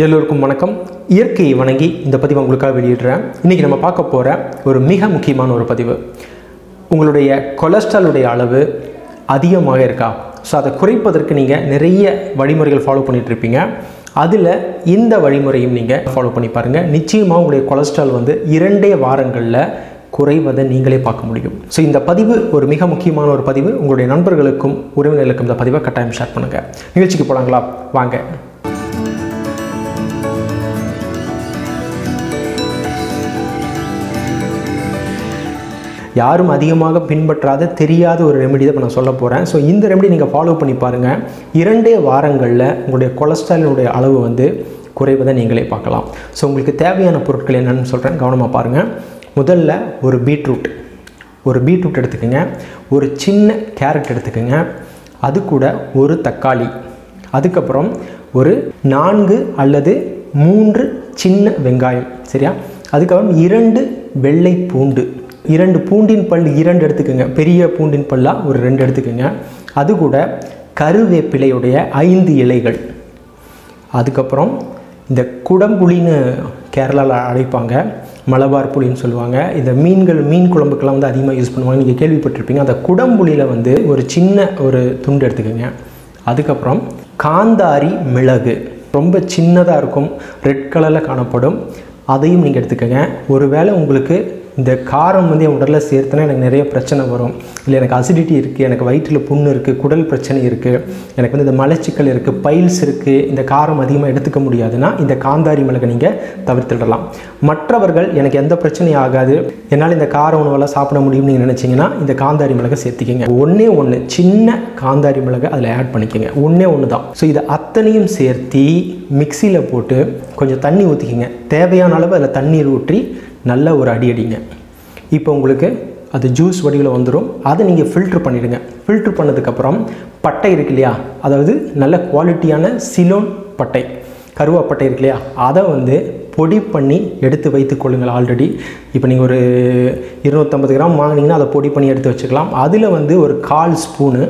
எல்லோருக்கும் வணக்கம். இயற்கையை வணங்கி இந்த பதிவை உங்களுக்காக வெளியிடுறேன். இன்றைக்கி நம்ம பார்க்க போகிற ஒரு மிக முக்கியமான ஒரு பதிவு. உங்களுடைய கொலஸ்ட்ராலுடைய அளவு அதிகமாக இருக்கா? ஸோ அதை குறைப்பதற்கு நீங்கள் நிறைய வழிமுறைகள் ஃபாலோ பண்ணிகிட்ருப்பீங்க அதில் இந்த வழிமுறையும் நீங்கள் ஃபாலோ பண்ணி பாருங்கள் நிச்சயமாக உங்களுடைய கொலஸ்ட்ரால் வந்து இரண்டே வாரங்களில் குறைவதை நீங்களே பார்க்க முடியும். ஸோ இந்த பதிவு ஒரு மிக முக்கியமான ஒரு பதிவு. உங்களுடைய நண்பர்களுக்கும் உறவினர்களுக்கும் இந்த பதிவை கட்டாயம் ஷேர் பண்ணுங்கள் நிகழ்ச்சிக்கு போகலாங்களா வாங்க. யாரும் அதிகமாக பின்பற்றாத தெரியாத ஒரு ரெமெடி தான் நான் சொல்ல போகிறேன் ஸோ இந்த ரெமெடி நீங்கள் ஃபாலோ பண்ணி பாருங்கள் இரண்டே வாரங்களில் உங்களுடைய கொலஸ்ட்ராலினுடைய அளவு வந்து குறைவதை நீங்களே பார்க்கலாம். ஸோ உங்களுக்கு தேவையான பொருட்கள் என்னென்னு சொல்கிறேன் கவனமாக பாருங்கள் முதல்ல ஒரு பீட்ரூட். ஒரு பீட்ரூட் எடுத்துக்கோங்க. ஒரு சின்ன கேரட் எடுத்துக்கோங்க. அது கூட ஒரு தக்காளி. அதுக்கப்புறம் ஒரு நான்கு அல்லது மூன்று சின்ன வெங்காயம். சரியா? அதுக்கப்புறம் இரண்டு வெள்ளை பூண்டு. இரண்டு பூண்டின் பல் இரண்டு எடுத்துக்கோங்க. பெரிய பூண்டின் பல்லாக ஒரு ரெண்டு எடுத்துக்கோங்க. அது கூட கருவேப்பிலையுடைய ஐந்து இலைகள். அதுக்கப்புறம் இந்த குடம்புளின்னு கேரளாவில் அழைப்பாங்க. மலபார் புளின்னு சொல்லுவாங்க. இந்த மீன்கள் மீன் குழம்புக்கெல்லாம் வந்து அதிகமாக யூஸ் பண்ணுவாங்க நீங்கள் கேள்விப்பட்டிருப்பீங்க. அந்த குடம்புளியில் வந்து ஒரு சின்ன ஒரு துண்டு எடுத்துக்கோங்க. அதுக்கப்புறம் காந்தாரி மிளகு. ரொம்ப சின்னதாக இருக்கும். ரெட் கலரில் காணப்படும். அதையும் நீங்கள் எடுத்துக்கோங்க. ஒருவேளை உங்களுக்கு இந்த காரம் வந்து என் உடலில் சேர்த்துனா எனக்கு நிறைய பிரச்சனை வரும். இல்லை எனக்கு அசிடிட்டி இருக்குது எனக்கு வயிற்றில் புண்ணு இருக்குது குடல் பிரச்சனை இருக்குது எனக்கு வந்து இந்த மலச்சிக்கல் இருக்குது பைல்ஸ் இருக்குது இந்த காரம் அதிகமாக எடுத்துக்க முடியாதுன்னா இந்த காந்தாரி மிளகை நீங்கள் தவிர்த்துடலாம். மற்றவர்கள் எனக்கு எந்த பிரச்சனையும் ஆகாது என்னால் இந்த கார உணவெல்லாம் சாப்பிட முடியும்னு நீங்கள் நினச்சிங்கன்னா இந்த காந்தாரி மிளகை சேர்த்துக்கிங்க. ஒன்றே ஒன்று சின்ன காந்தாரி மிளகை அதில் ஆட் பண்ணிக்கோங்க. ஒன்றே ஒன்று தான் ஸோ இதை அத்தனையும் சேர்த்து மிக்சியில் போட்டு கொஞ்சம் தண்ணி ஊற்றிக்கிங்க தேவையான அளவு அதில் தண்ணீர் ஊற்றி நல்ல ஒரு அடி அடிங்க. இப்போ உங்களுக்கு அது ஜூஸ் வடிவில் வந்துடும் அதை நீங்கள் ஃபில்ட்ரு பண்ணிவிடுங்க ஃபில்ட்ரு பண்ணதுக்கப்புறம் பட்டை இருக்கு இல்லையா? அதாவது நல்ல குவாலிட்டியான சிலோன் பட்டை கருவாப்பட்டை இருக்கு இல்லையா? அதை வந்து பொடி பண்ணி எடுத்து வைத்து கொள்ளுங்கள் ஆல்ரெடி இப்போ நீங்கள் ஒரு இருநூற்றம்பது கிராம் வாங்கினீங்கன்னா அதை பொடி பண்ணி எடுத்து வச்சுக்கலாம். அதில் வந்து ஒரு கால் ஸ்பூனு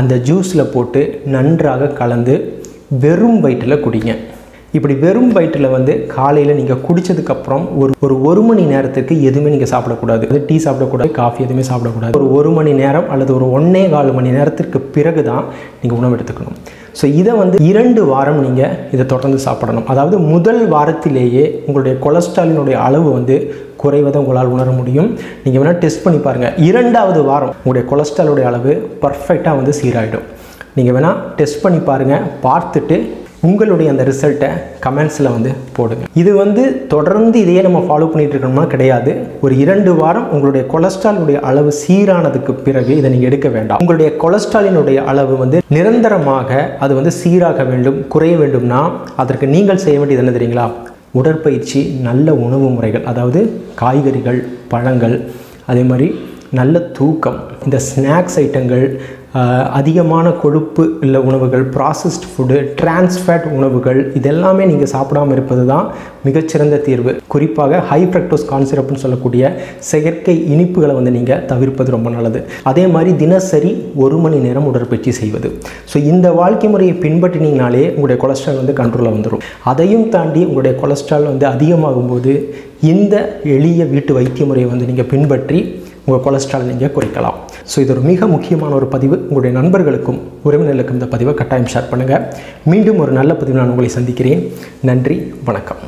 அந்த ஜூஸில் போட்டு நன்றாக கலந்து வெறும் வயிற்றில் குடிங்க. இப்படி வெறும் வயிற்றில் வந்து காலையில் நீங்கள் குடித்ததுக்கப்புறம் ஒரு ஒரு ஒரு மணி நேரத்துக்கு எதுவுமே நீங்கள் சாப்பிடக்கூடாது. அது டீ சாப்பிடக்கூடாது காஃபி எதுவுமே சாப்பிடக்கூடாது. ஒரு ஒரு மணி நேரம் அல்லது ஒரு ஒன்றே கால் மணி நேரத்திற்கு பிறகு தான் நீங்கள் உணவு எடுத்துக்கணும். ஸோ இதை வந்து இரண்டு வாரம் நீங்கள் இதை தொடர்ந்து சாப்பிடணும். அதாவது முதல் வாரத்திலேயே உங்களுடைய கொலஸ்ட்ராலினுடைய அளவு வந்து குறைவதை உங்களால் உணர முடியும். நீங்கள் வேணால் டெஸ்ட் பண்ணி பாருங்கள் இரண்டாவது வாரம் உங்களுடைய கொலஸ்ட்ராலுடைய அளவு பர்ஃபெக்டாக வந்து சீராகிடும் நீங்கள் வேணால் டெஸ்ட் பண்ணி பாருங்கள் பார்த்துட்டு உங்களுடைய அந்த ரிசல்ட்டை கமெண்ட்ஸில் வந்து போடுங்க. இது வந்து தொடர்ந்து இதையே நம்ம ஃபாலோ பண்ணிகிட்டு இருக்கணும்னா கிடையாது. ஒரு இரண்டு வாரம் உங்களுடைய கொலஸ்ட்ராலுடைய அளவு சீரானதுக்கு பிறகு இதை நீங்கள் எடுக்க வேண்டாம். உங்களுடைய கொலஸ்ட்ராலினுடைய அளவு வந்து நிரந்தரமாக அது வந்து சீராக வேண்டும் குறைய வேண்டும்னா அதற்கு நீங்கள் செய்ய வேண்டியது என்ன தெரியுங்களா? உடற்பயிற்சி நல்ல உணவு முறைகள் அதாவது காய்கறிகள் பழங்கள் அதே மாதிரி நல்ல தூக்கம் இந்த ஸ்நாக்ஸ் ஐட்டங்கள் அதிகமான கொழுப்பு உள்ள உணவுகள் ப்ராசஸ்ட் ஃபுட்டு டிரான்ஸ்ஃபேட் உணவுகள் இதெல்லாமே நீங்கள் சாப்பிடாமல் இருப்பது தான் மிகச்சிறந்த தீர்வு. குறிப்பாக ஹை ஃப்ரக்டோஸ் கான்சிரப்னு சொல்லக்கூடிய செயற்கை இனிப்புகளை வந்து நீங்கள் தவிர்ப்பது ரொம்ப நல்லது. அதே மாதிரி தினசரி ஒரு மணி நேரம் உடற்பயிற்சி செய்வது. ஸோ இந்த வாழ்க்கை முறையை பின்பற்றினீங்கனாலே உங்களுடைய கொலஸ்ட்ரால் வந்து கண்ட்ரோலில் வந்துடும் அதையும் தாண்டி உங்களுடைய கொலஸ்ட்ரால் வந்து அதிகமாகும் போது இந்த எளிய வீட்டு வைத்திய முறையை வந்து நீங்கள் பின்பற்றி உங்கள் கொலஸ்ட்ரால் நீங்கள் குறைக்கலாம். ஸோ இது ஒரு மிக முக்கியமான ஒரு பதிவு. உங்களுடைய நண்பர்களுக்கும் உறவினர்களுக்கும் இந்த பதிவை கட்டாயம் ஷேர் பண்ணுங்கள் மீண்டும் ஒரு நல்ல பதிவு நான் உங்களை சந்திக்கிறேன். நன்றி வணக்கம்.